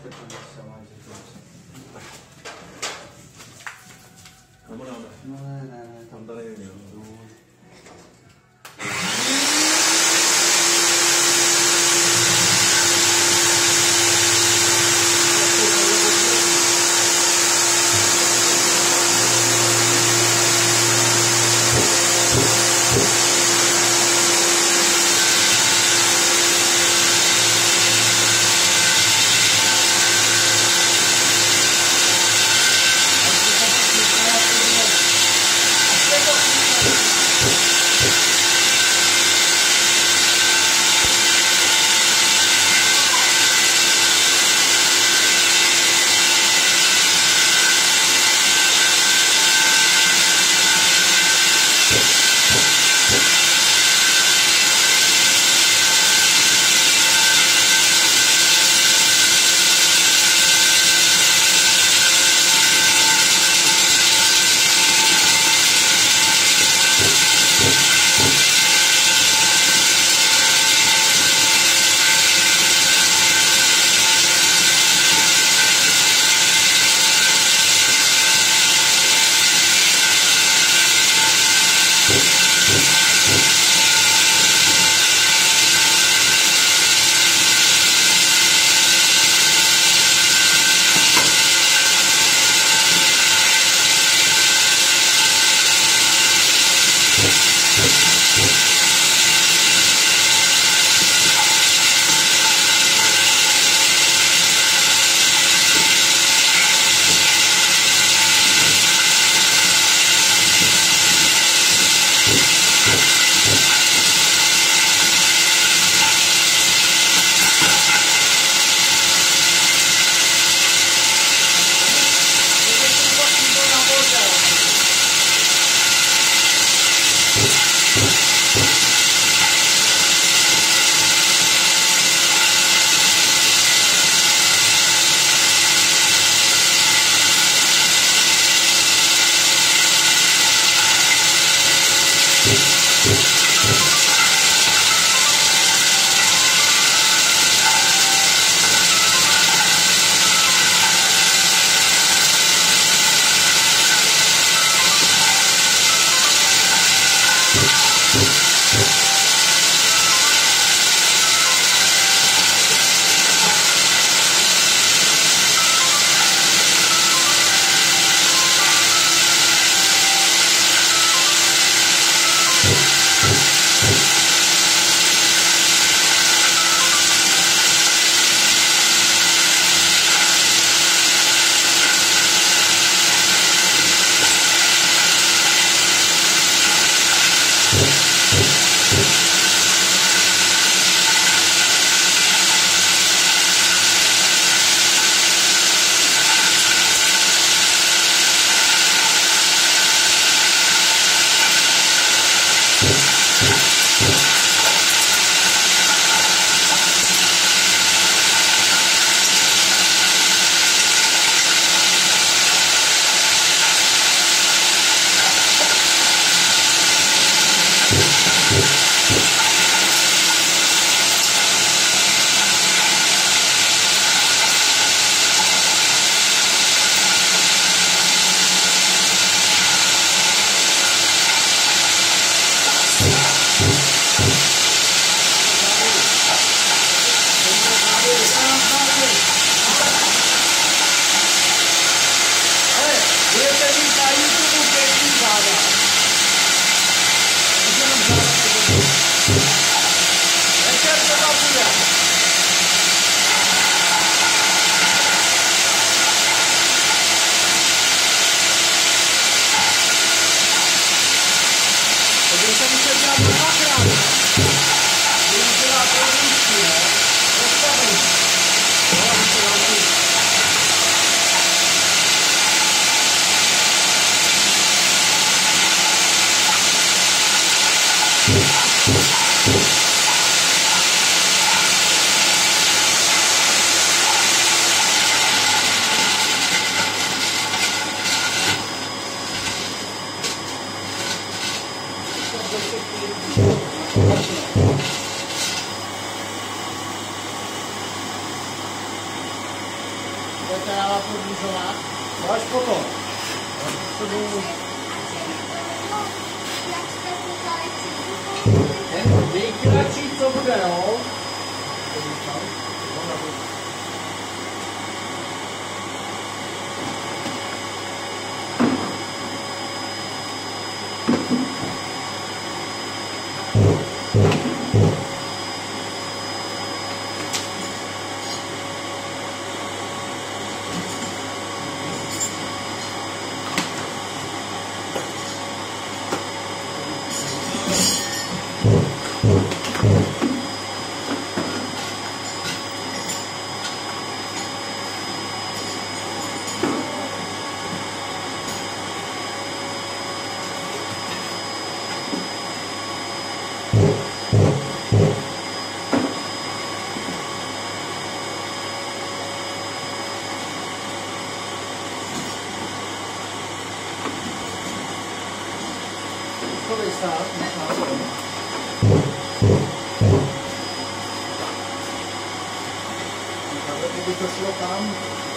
Kamu udah udah. Nah, nah, nah, Botar ela por isolar. Pode, Popó. Pode, Popó. É, bem que nuts in some girl. solo está Kita sudah paham